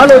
Hello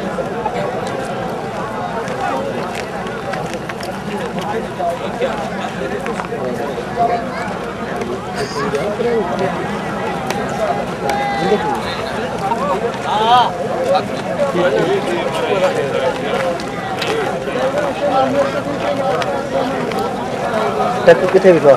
Thank you. ٹک کتنے بھی سب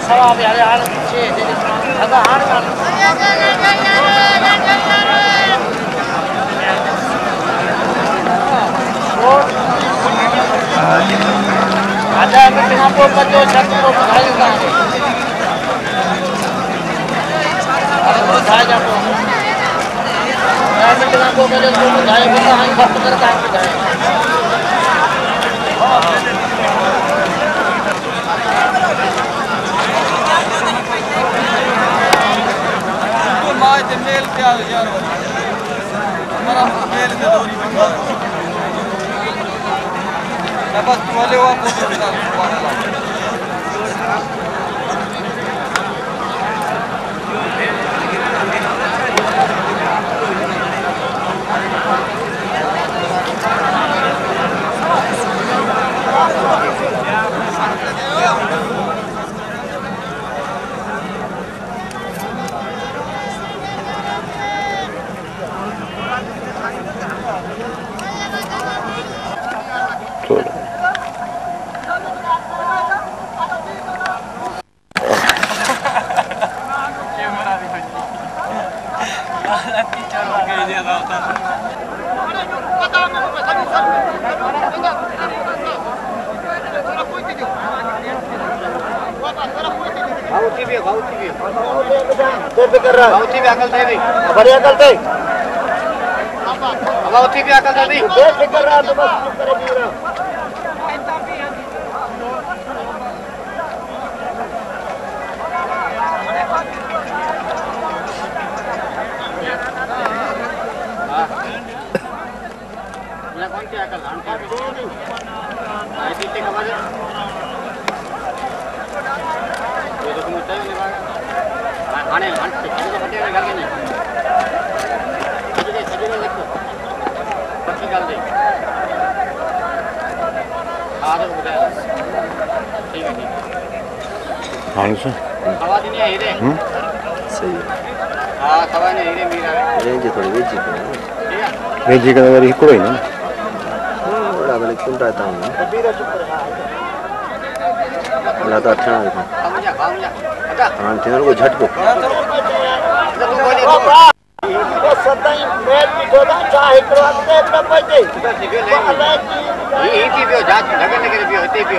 سواب يعني عارف شيء هذا عارف ہاں جب کو۔ بجے تو بدھائی بتا ہم خط کر کے بدھائے Yeah. రా మరి ఆకల్తాయి اب ہوتی بھی۔ عقل دادی دیکھ کر رہا تو بس چپ کرے بھی رہا۔ یہ تو مجھے نہیں لگا ویجی کا نظر ہی کوئی نہیں بڑا بلکہ چھوٹا تھا ہوں لاتا تھا ہاں ہاں تھا وہ جھٹ کو سدائی میٹ بھی گدا چاہے کرتے تے پجے یہ کی بھی جات لگن لگن بھی ہوتی بھی